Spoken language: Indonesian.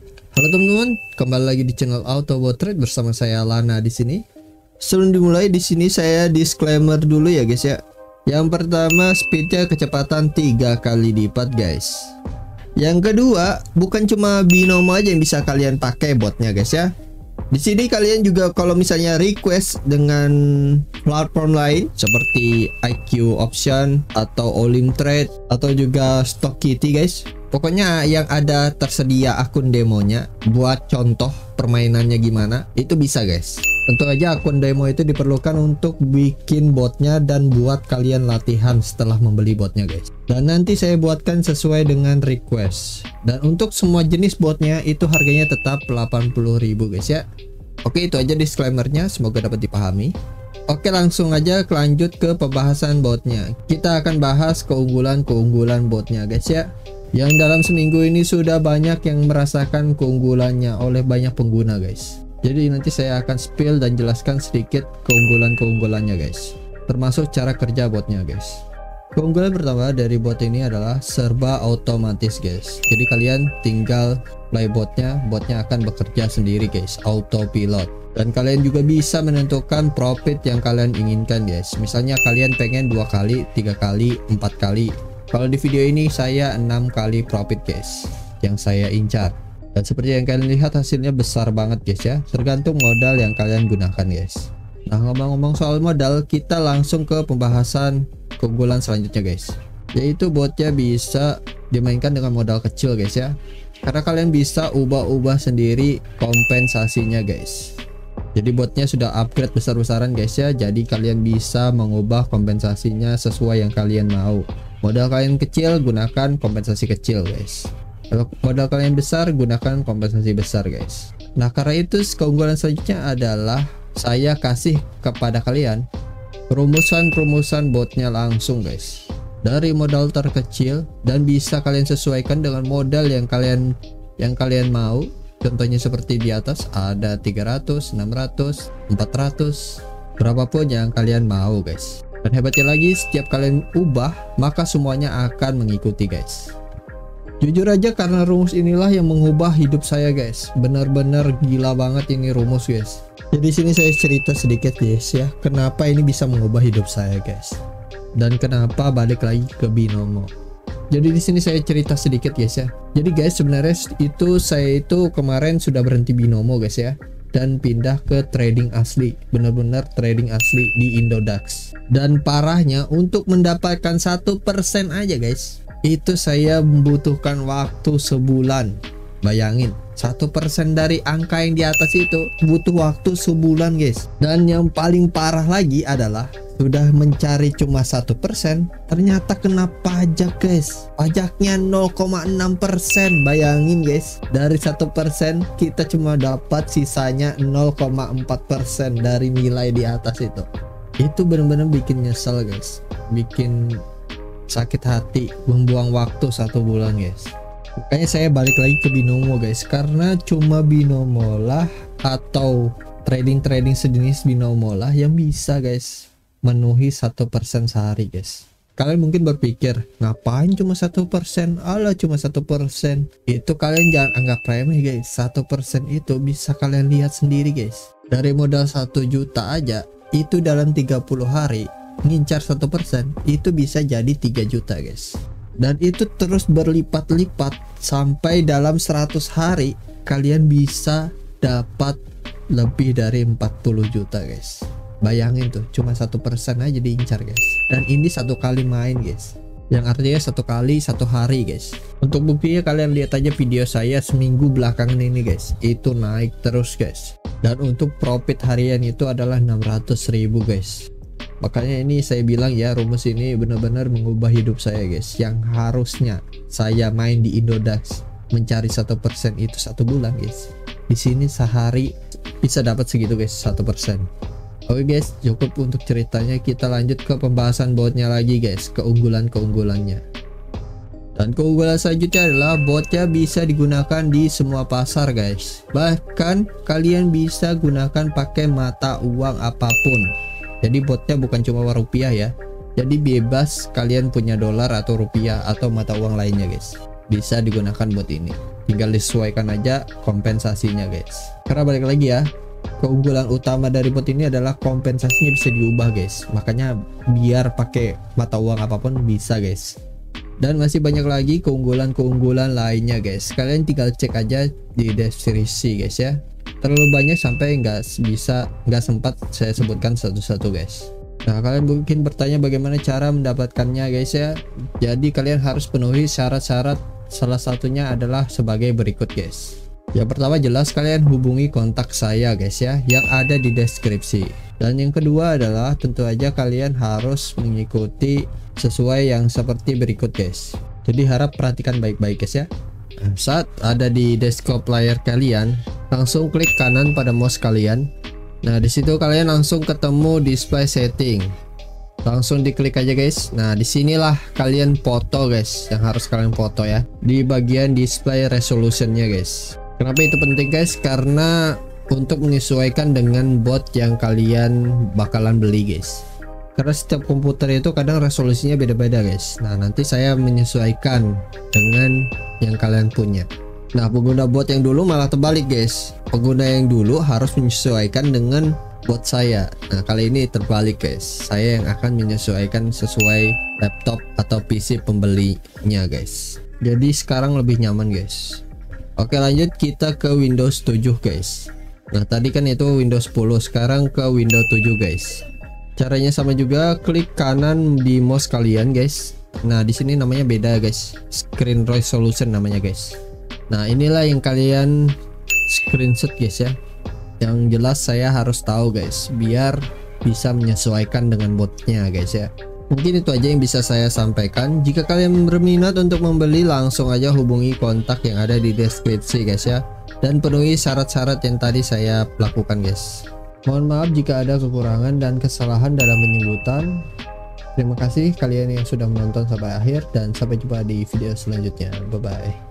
Halo teman-teman, kembali lagi di channel Autobot Trade bersama saya Lana di sini. Sebelum dimulai di sini saya disclaimer dulu ya guys ya. Yang pertama speednya kecepatan tiga kali lipat guys. Yang kedua bukan cuma binomo aja yang bisa kalian pakai botnya guys ya. Di sini kalian juga kalau misalnya request dengan platform lain seperti IQ Option atau Olim Trade atau juga Stock Kitty guys. Pokoknya yang ada tersedia akun demonya buat contoh permainannya gimana itu bisa guys. Tentu aja akun demo itu diperlukan untuk bikin botnya dan buat kalian latihan setelah membeli botnya guys. Dan nanti saya buatkan sesuai dengan request. Dan untuk semua jenis botnya itu harganya tetap 80.000 guys ya. Oke itu aja disclaimernya semoga dapat dipahami. Oke langsung aja lanjut ke pembahasan botnya. Kita akan bahas keunggulan-keunggulan botnya guys ya yang dalam seminggu ini sudah banyak yang merasakan keunggulannya oleh banyak pengguna guys. Jadi nanti saya akan spill dan jelaskan sedikit keunggulan-keunggulannya guys. Termasuk cara kerja botnya guys. Keunggulan pertama dari bot ini adalah serba otomatis guys. Jadi kalian tinggal play botnya botnya akan bekerja sendiri guys. Autopilot. Dan kalian juga bisa menentukan profit yang kalian inginkan guys. Misalnya kalian pengen dua kali tiga kali empat kali kalau di video ini saya 6 kali profit guys yang saya incar. Dan seperti yang kalian lihat hasilnya besar banget guys ya. Tergantung modal yang kalian gunakan guys. Nah ngomong-ngomong soal modal kita langsung ke pembahasan keunggulan selanjutnya guys. Yaitu botnya bisa dimainkan dengan modal kecil guys ya. Karena kalian bisa ubah-ubah sendiri kompensasinya guys. Jadi botnya sudah upgrade besar-besaran guys ya. Jadi kalian bisa mengubah kompensasinya sesuai yang kalian mau modal kalian kecil gunakan kompensasi kecil guys. Kalau modal kalian besar gunakan kompensasi besar guys. Nah karena itu keunggulan selanjutnya adalah saya kasih kepada kalian rumusan-rumusan botnya langsung guys. Dari modal terkecil dan bisa kalian sesuaikan dengan modal yang kalian yang kalian mau. Contohnya seperti di atas ada 300 600 400 berapapun yang kalian mau guys dan hebatnya lagi, setiap kalian ubah, maka semuanya akan mengikuti guys. Jujur aja karena rumus inilah yang mengubah hidup saya guys. Benar-benar gila banget ini rumus guys. Jadi sini saya cerita sedikit guys ya, kenapa ini bisa mengubah hidup saya guys. Dan kenapa balik lagi ke binomo. Jadi di sini saya cerita sedikit guys ya. Jadi guys sebenarnya itu saya itu kemarin sudah berhenti binomo guys ya dan pindah ke trading asli benar-benar trading asli di Indodax. Dan parahnya untuk mendapatkan satu persen aja guys itu saya membutuhkan waktu sebulan. Bayangin satu persen dari angka yang di atas itu butuh waktu sebulan guys. Dan yang paling parah lagi adalah sudah mencari cuma satu persen ternyata kena pajak guys. Pajaknya 0,6 persen bayangin guys. Dari satu persen kita cuma dapat sisanya 0,4 persen dari nilai di atas itu. Itu benar-benar bikin nyesel guys. Bikin sakit hati membuang waktu satu bulan guys. Makanya saya balik lagi ke binomo guys. Karena cuma binomo lah atau trading-trading sejenis binomo lah yang bisa guys menuhi satu persen sehari guys. Kalian mungkin berpikir ngapain cuma satu persen? Ala cuma satu persen. Itu kalian jangan anggap remeh guys. Satu persen itu bisa kalian lihat sendiri guys. Dari modal satu juta aja itu dalam 30 hari ngincar satu persen itu bisa jadi 3 juta guys. Dan itu terus berlipat-lipat sampai dalam 100 hari kalian bisa dapat lebih dari 40 juta guys Bayangin tuh, cuma satu persen aja diincar guys. Dan ini satu kali main guys. Yang artinya satu kali satu hari guys. Untuk buktinya kalian lihat aja video saya seminggu belakangan ini guys. Itu naik terus guys. Dan untuk profit harian itu adalah 600 ribu guys. Makanya ini saya bilang ya rumus ini benar-benar mengubah hidup saya guys. Yang harusnya saya main di Indodax mencari satu persen itu satu bulan guys. Di sini sehari bisa dapat segitu guys satu persen Oke guys, cukup untuk ceritanya. Kita lanjut ke pembahasan botnya lagi guys, keunggulan-keunggulannya. Dan keunggulan selanjutnya adalah botnya bisa digunakan di semua pasar guys. Bahkan kalian bisa gunakan pakai mata uang apa pun. Jadi botnya bukan cuma rupiah ya. Jadi bebas kalian punya dolar atau rupiah atau mata uang lainnya guys. bisa digunakan buat ini tinggal disesuaikan aja kompensasinya guys karena balik lagi ya keunggulan utama dari bot ini adalah kompensasinya bisa diubah guys. Makanya biar pakai mata uang apa pun bisa guys. Dan masih banyak lagi keunggulan-keunggulan lainnya guys. Kalian tinggal cek aja di deskripsi guys ya. Terlalu banyak sampai nggak bisa nggak sempat saya sebutkan satu-satu guys. Nah kalian mungkin bertanya bagaimana cara mendapatkannya guys ya. Jadi kalian harus penuhi syarat-syarat. Salah satunya adalah sebagai berikut guys Yang pertama jelas kalian hubungi kontak saya guys ya Yang ada di deskripsi Dan yang kedua adalah tentu aja kalian harus mengikuti sesuai yang seperti berikut guys Jadi harap perhatikan baik-baik guys ya Saat ada di desktop layar kalian Langsung klik kanan pada mouse kalian Nah, di situ kalian langsung ketemu display setting. Langsung diklik aja guys. Nah, di sinilah kalian foto guys, yang harus kalian foto ya. Di bagian display resolutionnya guys. Kenapa itu penting guys? Karena untuk menyesuaikan dengan bot yang kalian bakalan beli guys. Karena setiap komputer itu kadang resolusinya beda-beda guys. Nah, nanti saya menyesuaikan dengan yang kalian punya. Nah, pengguna bot yang dulu malah terbalik, guys. Pengguna yang dulu harus menyesuaikan dengan bot saya. Nah, kali ini terbalik, guys. Saya yang akan menyesuaikan sesuai laptop atau PC pembelinya, guys. Jadi sekarang lebih nyaman, guys. Oke, lanjut kita ke Windows 7, guys. Nah, tadi kan itu Windows 10, sekarang ke Windows 7, guys. Caranya sama juga, klik kanan di mouse kalian, guys. Nah, di sini namanya beda, guys. Screen resolution namanya, guys. Nah inilah yang kalian screenshot guys ya Yang jelas saya harus tahu guys Biar bisa menyesuaikan dengan botnya guys ya Mungkin itu aja yang bisa saya sampaikan Jika kalian berminat untuk membeli langsung aja hubungi kontak yang ada di deskripsi guys ya Dan penuhi syarat-syarat yang tadi saya lakukan guys Mohon maaf jika ada kekurangan dan kesalahan dalam penyebutan Terima kasih kalian yang sudah menonton sampai akhir dan sampai jumpa di video selanjutnya. Bye bye.